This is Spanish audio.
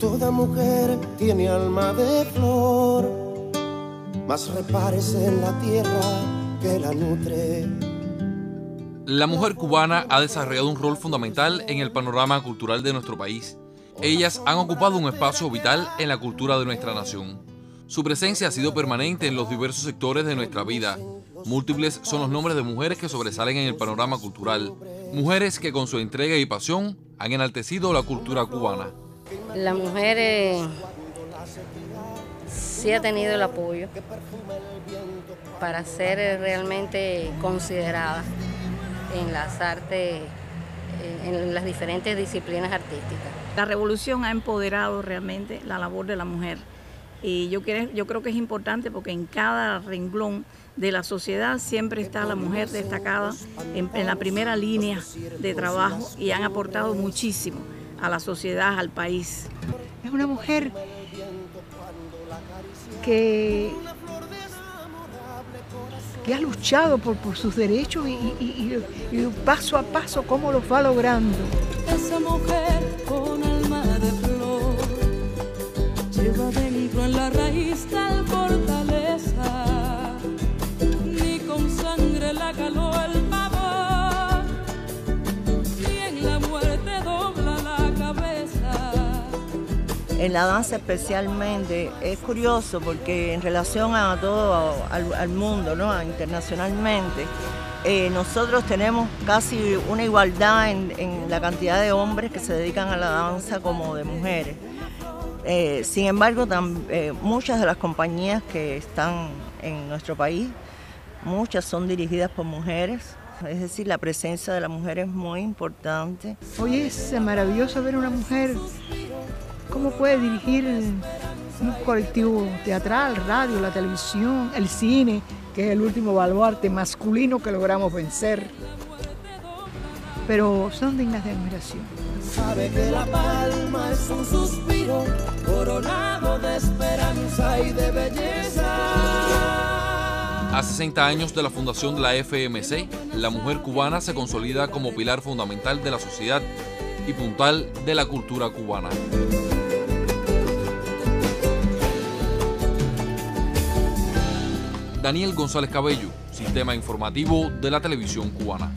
Toda mujer tiene alma de flor, más repárese en la tierra que la nutre. La mujer cubana ha desarrollado un rol fundamental en el panorama cultural de nuestro país. Ellas han ocupado un espacio vital en la cultura de nuestra nación. Su presencia ha sido permanente en los diversos sectores de nuestra vida. Múltiples son los nombres de mujeres que sobresalen en el panorama cultural. Mujeres que con su entrega y pasión han enaltecido la cultura cubana. La mujer sí ha tenido el apoyo para ser realmente considerada en las artes, en las diferentes disciplinas artísticas. La revolución ha empoderado realmente la labor de la mujer y yo, creo que es importante porque en cada renglón de la sociedad siempre está la mujer destacada en la primera línea de trabajo y han aportado muchísimo a la sociedad, al país. Es una mujer que que ha luchado por, por sus derechos y, y, y, paso a paso cómo los va logrando. Esa mujer con alma de flor lleva dentro en la raíz tal En la danza especialmente es curioso porque en relación a todo al, mundo, ¿no? internacionalmente, eh, nosotros tenemos casi una igualdad en, la cantidad de hombres que se dedican a la danza como de mujeres. Eh, sin embargo, eh, muchas de las compañías que están en nuestro país, muchas son dirigidas por mujeres. Es decir, la presencia de la mujer es muy importante. Hoy es maravilloso ver una mujer cómo puede dirigir un colectivo teatral, radio, la televisión, el cine, que es el último baluarte masculino que logramos vencer. Pero son dignas de admiración. Sabe que la palma es un suspiro coronado de esperanza y de belleza. A 60 años de la fundación de la FMC, la mujer cubana se consolida como pilar fundamental de la sociedad y puntal de la cultura cubana. Daniel González Cabello, Sistema Informativo de la Televisión Cubana.